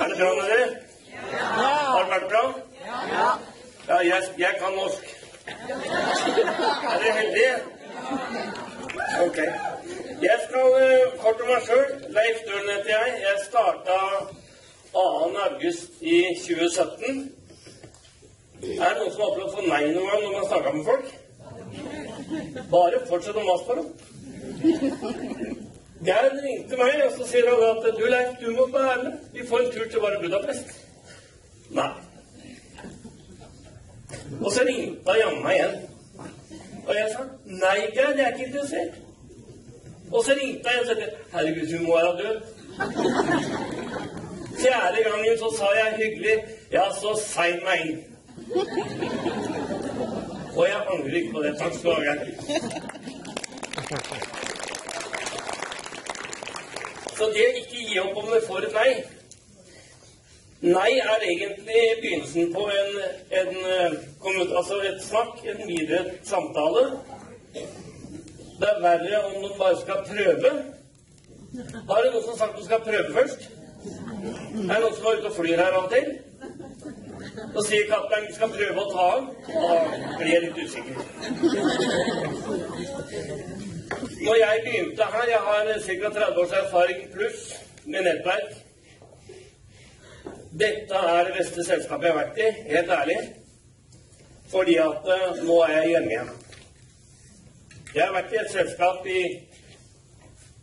Er det bra med dere? Har det vært bra? Ja. jeg, jeg kan norsk. Er dere heldige? Ok. Jeg skal uh, kort om meg sjøl. Leif Døhlen heter jeg. Jeg starta 2. august i 2017. Er det noen som har opplevd å få nei noen gang når man snakker med folk? Bare fortsett å mase på dem. Geir ringte meg, og så sier han at du Leif, du må være med. Vi får en tur til bare Budapest. Nei. Og så ringte han jammen meg igjen. Og jeg sa nei, Geir, jeg er ikke interessert. Og så ringte han igjen og sa herregud, du må være død. Fjerde gangen så sa jeg hyggelig ja, så sign meg inn. Og jeg angrer ikke på det. Takk skal du ha, Geir. Så det ikke gi opp om vi får et nei Nei er egentlig begynnelsen på en, en, altså et snakk, en videre samtale. Det er verre om noen bare skal prøve. Har det noen som har sagt du skal prøve først? Er det noen som er ute og flyr her av og til? Så sier kapteinen vi skal prøve å ta av. Da blir jeg litt usikker. Når jeg begynte her Jeg har ca. 30 års erfaring pluss med nettverk. Dette er det beste selskapet jeg har vært i, helt ærlig. Fordi at uh, nå er jeg hjemme igjen. Jeg har vært i et selskap i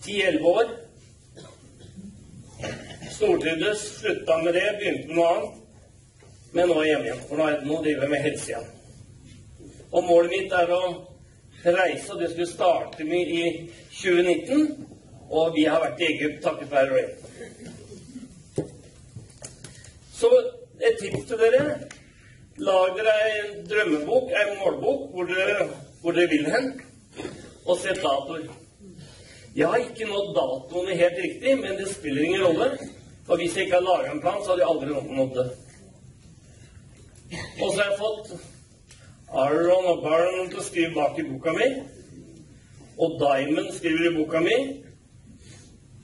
10-11 år. Stortrivdes, slutta med det, begynte med noe annet. Men nå er jeg hjemme igjen, for nå, nå driver jeg med helse igjen. Og målet mitt er å reise, og det skulle starte med i 2019. Og vi har vært i Egypt takket være Ray. Så et tips til dere. Lag dere en drømmebok, en målbok, hvor dere, hvor dere vil hen, og sett datoer. Jeg har ikke nådd datoene helt riktig, men det spiller ingen rolle. For hvis jeg ikke har laga en plan, så hadde jeg aldri nådd det. Og så har jeg fått Aron og Baron til å skrive bak i boka mi. Og Diamond skriver i boka mi.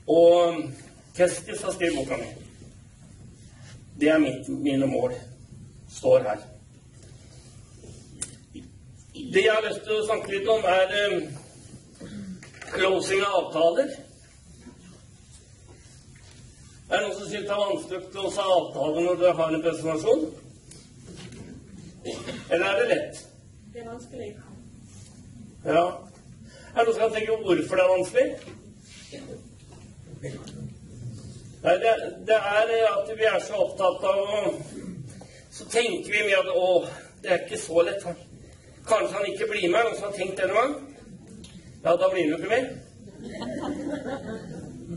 Og Keskis har skrevet boka mi. Det er mitt, mine mål. Står her. Det jeg har lyst til å snakke litt om, er um, closing av avtaler. Er det noen som sier det er vanskelig å close avtaler når dere har en presentasjon? Eller er det lett? Det er vanskelig. Ja. Er det noen som kan tenke på hvorfor det er vanskelig? Nei, det, det, er at vi er så opptatt av å Så tenker vi mye at å, det er ikke så lett. Kanskje han ikke blir med. Noen som har tenkt det noen gang? Ja, da blir han jo ikke med.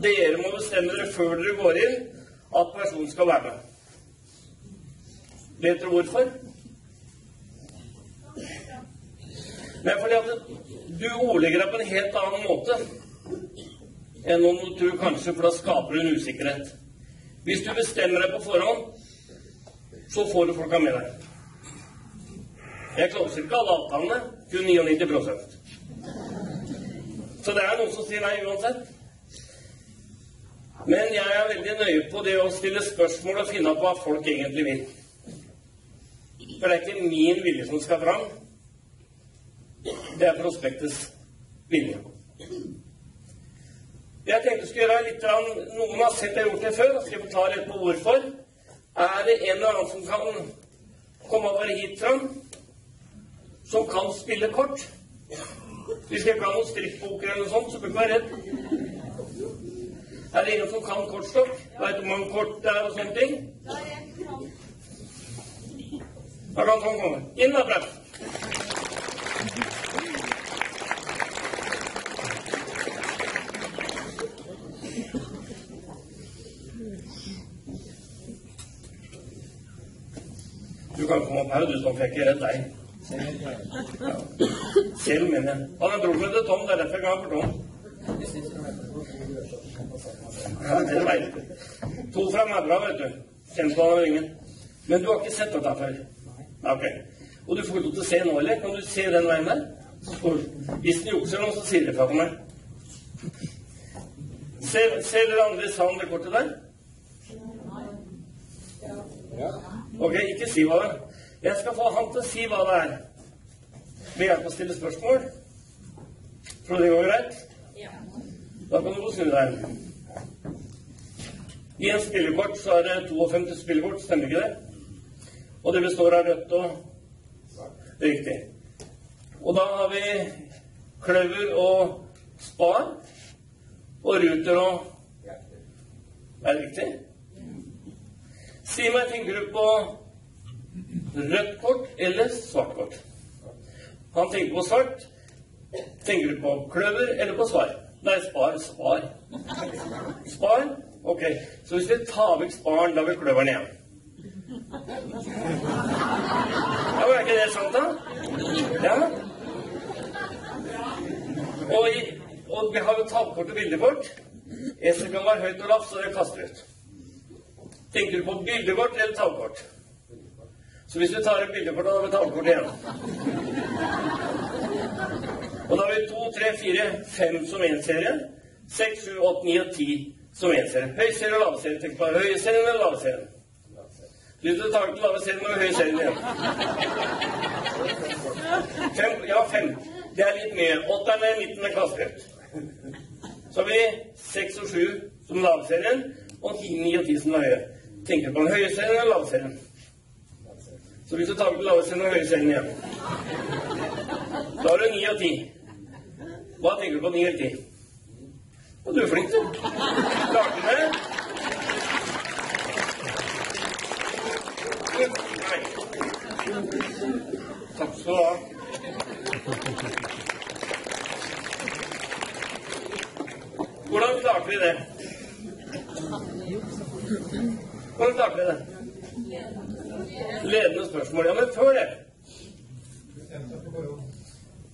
Dere må bestemme dere før dere går inn at personen skal være med. Vet dere hvorfor? Men fordi at du ordlegger deg på en helt annen måte enn om du tror kanskje, for da skaper du en usikkerhet. Hvis du bestemmer deg på forhånd, så får du folka med deg. Jeg closer ikke alle avtalene, kun 99 Så det er noen som sier nei uansett. Men jeg er veldig nøye på det å stille spørsmål og finne ut hva folk egentlig vil. For det er ikke min vilje som skal fram. Det er prospektets vilje. Jeg tenkte jeg skulle gjøre litt Noen har sett jeg har gjort det før. skal jeg forklare litt på hvorfor. Er det en eller annen som kan komme bare hit fram, som kan spille kort? Hvis jeg ikke har noen strikkboker eller noe sånt, så bør du være redd. Er det ingen som kan kortstokk? Veit du hvor mange kort det er og sånne ting? Da kan sånn komme. Inn da, Braut. Er opp du, som fikk redd deg. Ja. Kjell, mener jeg. Han er broren min til Tom. Det er derfor jeg for Tom. Ja, det veit du. To fra Mævra, vet du. På han ringen. Men du har ikke sett dette før? Ok. Og du får ikke lov til å se nå, eller? Kan du se den veien der? Hvis den jukser noe, så sier det fra til meg. Ser, ser dere andre sand det kortet der? Ok, ikke si hva det er. Jeg skal få han til å si hva det er. Ved hjelp av å stille spørsmål. Tror du det går greit? Ja. Da kan du gå og snu deg. I en spillekort så er det 52 spillekort, stemmer ikke det? Og det består av rødt og Riktig. Og da har vi kløver og spar. Og ruter og Er det riktig? Si meg, tenker du på rødt kort eller svart kort? Han tenker på svart. Tenker du på kløver eller på svar? Nei, spar. Spar. Spar? Ok. Så hvis vi tar vekk sparen, da blir kløveren igjen. Ja, Er ikke det sant, da? Ja. Og, og vi har jo tallkort og bildekort. Et som kan være høyt og lavt, så det kaster ut. Tenker du på bildekort eller tallkort? Så hvis vi tar et bilde for deg, da har vi tallkort igjen. Og da har vi to, tre, fire, fem som én serie. Seks, sju, åtte, ni og ti som én serie. Høyserie og lavserie. Tenk på høyeserien eller lavserien. Hvis du tar den lave serien, må du høyserien igjen. Fem, ja, fem. Det er litt mer. Åtteren er midten av klasserett. Så har vi seks og sju som lavserien, og ni og ti som er høye. Tenker du på den høye serien eller lavserien? Så hvis du tar ut lave serien og høye serien igjen Da har du ni og ti. Hva tenker du på ni eller ti? Og du er flink, du. Klarte det? Nei. Takk skal du ha. Hvordan klarte vi det? Hvordan klarte vi det? Ledende spørsmål. Ja, men før det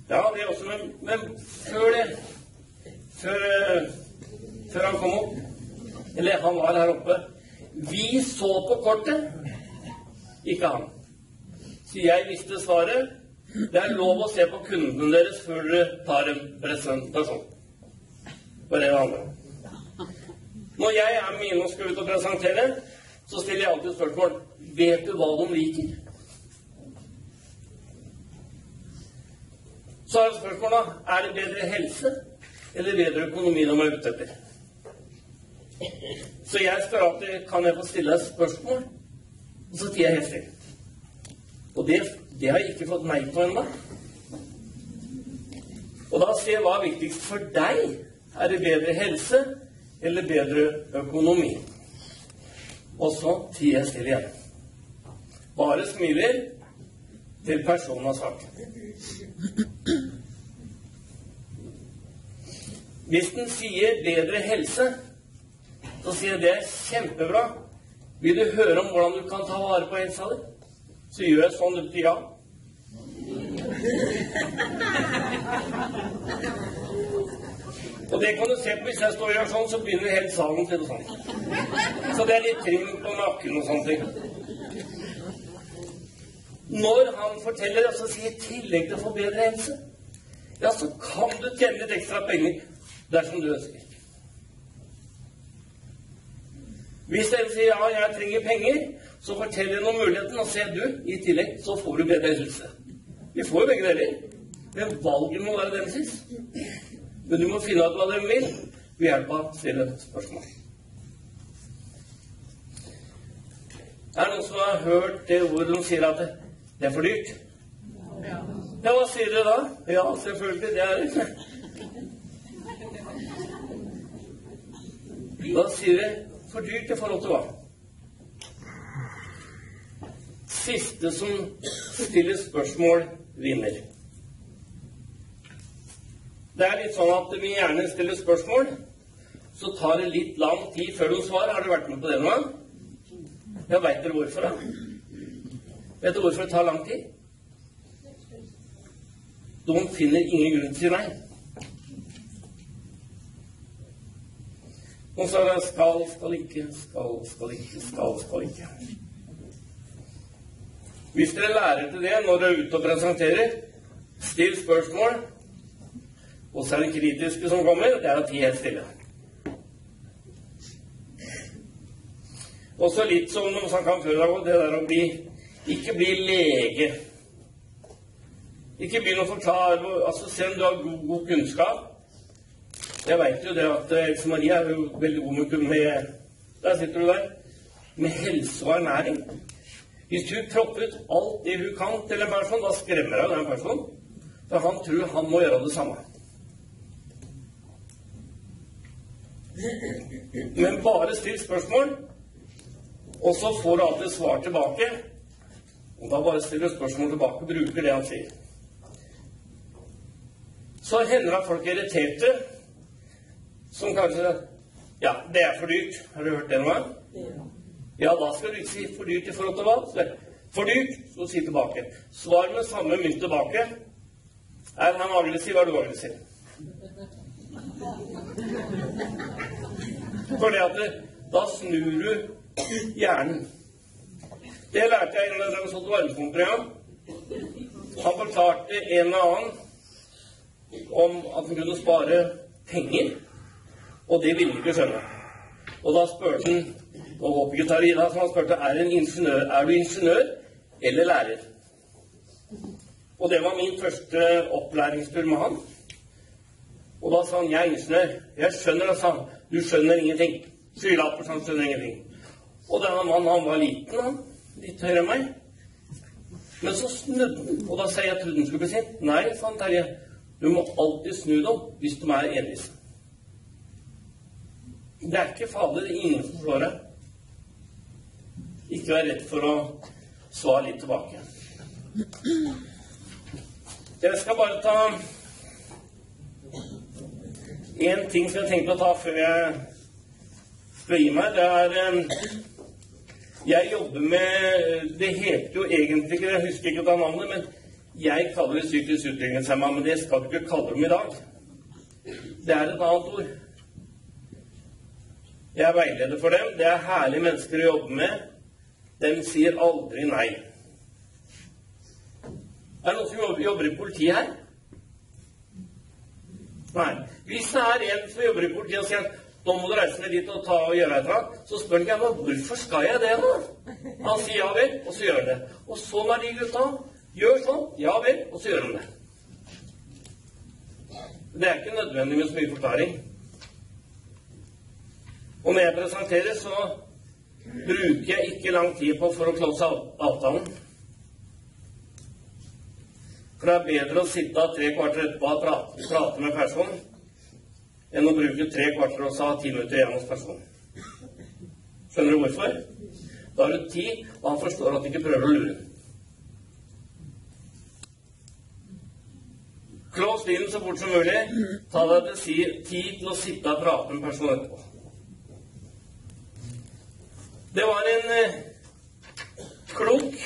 Ja, det også, men, men før det før, før han kom opp Eller han var her oppe. Vi så på kortet, ikke han. Så jeg visste svaret. Det er lov å se på kundene deres før dere tar en presentasjon. For det andre. Når jeg er med og skal ut og presentere, så stiller jeg alltid spørsmål Vet du hva de liker? Så er spørsmålet er det bedre helse eller bedre økonomi de er ute etter. Så jeg spør alltid kan jeg få stille et spørsmål, og så tier jeg helt stille. Og det, det, har jeg ikke fått nei på ennå. Og da jeg hva er viktigst for deg. Er det bedre helse eller bedre økonomi? Og så tier jeg stille igjen. Bare smiler til personen har sagt. Hvis den sier 'bedre helse', så sier jeg det er kjempebra. Vil du høre om hvordan du kan ta vare på helsa di? Så gjør jeg sånn ut ja. Og det kan du se på hvis jeg står og gjør sånn, så begynner hele salen til å sånn. Så det er litt trim på nakken og sånne ting. Når han forteller, og så sier i tillegg til å få bedre helse, ja, så kan du tjene litt ekstra penger dersom du ønsker. Hvis en sier ja, jeg trenger penger, så forteller jeg om muligheten, og ser du, i tillegg så får du bedre helse. Vi får jo begge deler. Men valget må være deres. Men du må finne ut hva de vil ved hjelp av å stille spørsmål. Er det noen som har hørt det ordet de sier at det er for dyrt? Ja, hva sier dere da? Ja, selvfølgelig. Det er det. Da sier vi for dyrt i forhold til hva? Siste som stiller spørsmål, vinner. Det er litt sånn at vi gjerne stiller spørsmål, så tar det litt lang tid før de svarer. Har du vært med på det gang? Ja, veit dere hvorfor, da? Vet du hvorfor det tar lang tid? De finner ingen grunn til meg. Og så er det skal, skal ikke, skal, skal ikke, skal, skal ikke. Hvis dere lærer til det når dere er ute og presenterer, still spørsmål. Og så er det kritiske som kommer, det er å tie helt stille. Også litt som noe som kan føre deg det der å bli Ikke bli lege. Ikke begynn å forklare altså Se om du har god, god kunnskap. Jeg veit jo det at Else Marie er jo veldig god med Der sitter du der. Med helse og ernæring. Hvis hun propper ut alt det hun kan til en person, da skremmer hun den personen. For han tror han må gjøre det samme. Men bare still spørsmål, og så får du alltid svar tilbake. Og da bare stiller du spørsmål tilbake og bruker det han sier. Så hender det at folk er irriterte, som kanskje Ja, det er for dyrt. Har du hørt det noen gang? Ja, da skal du ikke si for dyrt i forhold til hva? For dyrt, så si tilbake. Svar med samme mynt tilbake. Er han aggressiv, er du aggressiv. For det at det, da snur du hjernen. Det lærte jeg gjennom et sånt varmepumpeprogram. Han forklarte en og annen om at han kunne spare penger, og det ville han ikke skjønne. Og da spurte han og håper ikke tar i deg, han spurte er, ingeniør, er du ingeniør eller lærer. Og det var min første opplæringstur med han. Og da sa han jeg er ingeniør. Jeg skjønner det, sa han. Du skjønner ingenting. Skylapper, han skjønner ingenting. Og denne mannen, han var liten, han. Litt høyere enn meg. Men så snudde han, og da sa jeg trodde han skulle bli sint. Nei, sa han Terje. Du må alltid snu dem hvis de er envise. Det er ikke farlig. Det er ingen som slår deg. Ikke vær redd for å svare litt tilbake. Jeg skal bare ta én ting som jeg tenkte å ta før jeg skal gi meg. Det er eh, Jeg jobber med Det heter jo egentlig ikke Jeg husker ikke ta navnet, men jeg kaller det psykisk utviklingshemma. Men det skal du ikke kalle dem i dag. Det er et annet ord. Jeg er veileder for dem. Det er herlige mennesker å jobbe med. De sier aldri nei. Er det noen som jobber i politiet her? Nei. Hvis det er en som jobber i politiet og sier nå må du reise ned dit og ta og gjøre et eller annet, så spør han ikke hvorfor skal jeg det, nå? Han sier ja vel, og så gjør han det. Og sånn er de gutta. Gjør sånn. Ja vel, og så gjør han det. Det er ikke nødvendig med så mye forklaring. Og når jeg presenterer, så bruker jeg ikke lang tid på for å close avtalen. For det er bedre å sitte tre kvarter etterpå og prate med personen enn å bruke tre kvarter og så ti minutter igjen hos personen. Skjønner du hvorfor? Da har du tid, og han forstår at du ikke prøver å lure. Close dealen så fort som mulig. Ta deg til tid til å sitte og prate med personen etterpå. Det var en eh, klok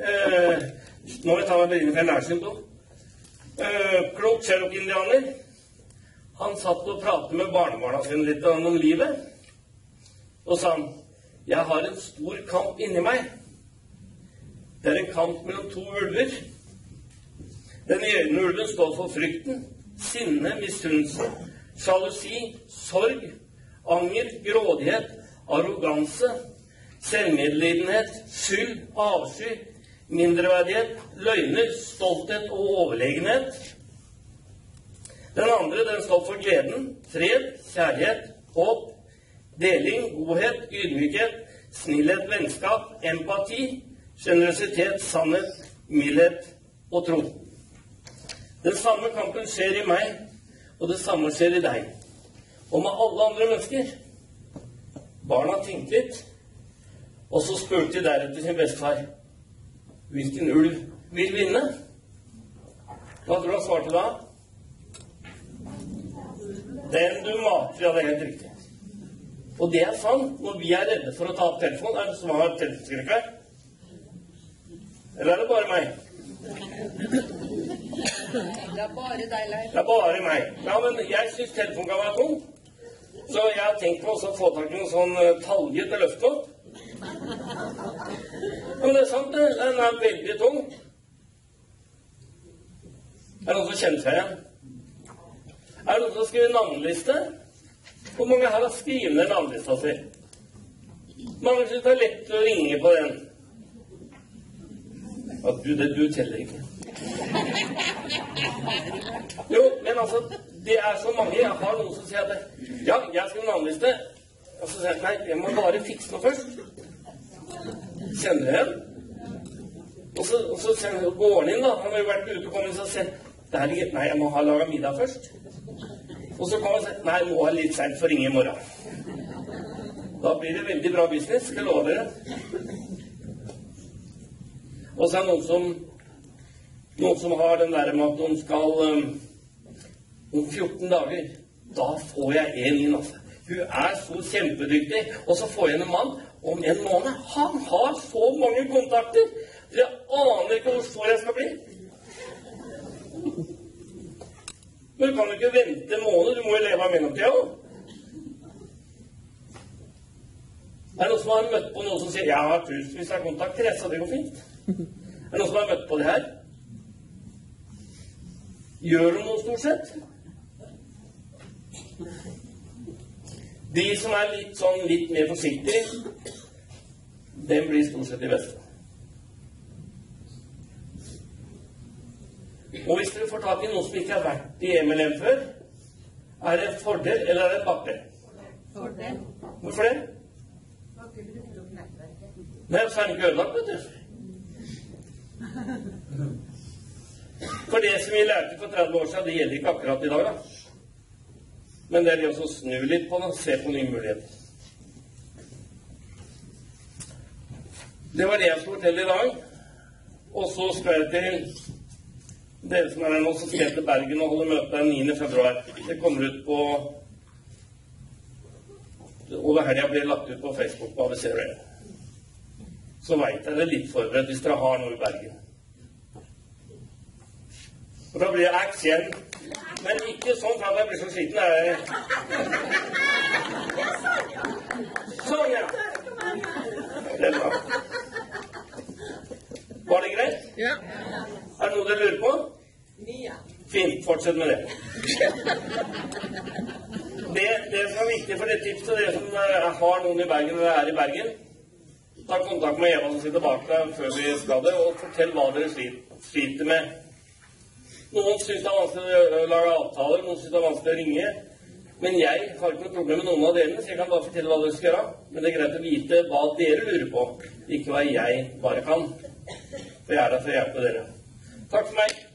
eh, Nå må jeg ta meg brillene, for nærsynt òg. Eh, klok cherokee-indianer. Han satt og pratet med barnebarna sine litt om livet. Og sa han, 'Jeg har en stor kamp inni meg.' Det er en kamp mellom to ulver. Den ene ulven står for frykten, sinne, misunnelse, sjalusi, sorg, anger, grådighet, arroganse, selvmedlidenhet, skyld, avsky, mindreverdighet, løgner, stolthet og overlegenhet. Den andre den står for gleden, fred, kjærlighet, håp, deling, godhet, ydmykhet, snillhet, vennskap, empati, sjenerøsitet, sannhet, mildhet og tro. Den samme kampen skjer i meg, og det samme skjer i deg. Og med alle andre mennesker. Barna tenkte litt. Og så spurte de deretter sin bestefar hvilken ulv vil vinne. Hva tror du han svarte da? Den du mater. Ja, det er helt riktig. Og det er sant. Når vi er redde for å ta opp telefonen, er det som har telefonskrekk? Eller er det bare meg? Det er bare deg, Leif. Det er bare meg. Ja, men jeg syns telefonen kan være tung. Så jeg har tenkt på å få tak i noen sånn uh, talje til løftet opp. Men det er sant, det. Den er veldig tung. Er det noen som kjenner seg igjen? Er det noen som har skrevet navneliste? Hvor mange her har skrevet ned navnelista si? Mange syns det er lett å ringe på den. At du, det, du teller ikke. Jo, men altså, det er så mange. Jeg har noen som sier at ja, jeg skal navneliste. Og så sier jeg nei, jeg må bare fikse noe først. Sender en. Og så, og så går han inn, da. Han har jo vært ute og kommet og sier det er nei, jeg må ha laga middag først. Og så kan man si nei, er det litt seint for å i morgen. Da blir det veldig bra business, skal jeg love dere. Og så er det noen som, noen som har den der med at noen skal um, Om 14 dager, da får jeg en inn, altså. Hun er så kjempedyktig. Og så får jeg en mann om en måned. Han har så mange kontakter! Jeg aner ikke hvor stor jeg skal bli. Men du kan jo ikke vente en måned. Du må jo leve av mellomtida òg. Er det noen som har møtt på noen som sier 'Jeg har tusenvis av kontakter', så det går fint? Er det noen som har møtt på det her? Gjør du noe stort sett? De som er litt sånn litt mer forsiktige, den blir stort sett de beste. Og hvis dere får tak i noen som ikke har vært i MLM før, er det en fordel eller er det en bakdel? Fordel. Hvorfor det? Nei, så er den ikke ødelagt, vet du. For det som vi lærte for 30 år siden, det gjelder ikke akkurat i dag, da. Men det er det å snu litt på det, se på nye muligheter. Det var det jeg skulle fortelle i dag. Og så skal jeg til dere som er her nå, som skal til Bergen og holde møte den 9. februar. Det kommer ut på Over helga blir lagt ut på Facebook på ABC Rail. Så veit det litt forberedt hvis dere har noe i Bergen. Og da blir det igjen, Men ikke sånn for at jeg blir så sliten. Jeg... Sånn, ja. Det er bra. Var det greit? Ja. Er det noe dere lurer på? Fint. Fortsett med det. Det, det som er viktig for det tipset, dere som eh, har noen i Bergen eller er i Bergen, ta kontakt med Eva som sitter bak deg før vi skal det, og fortell hva dere sliter med. Noen syns det er vanskelig å lage avtaler, noen syns det er vanskelig å ringe. Men jeg har ikke noe problem med noen av delene, så jeg kan bare fortelle hva dere skal gjøre. Men det er greit å vite hva dere lurer på, ikke hva jeg bare kan. For jeg er der for å hjelpe dere. Takk for meg.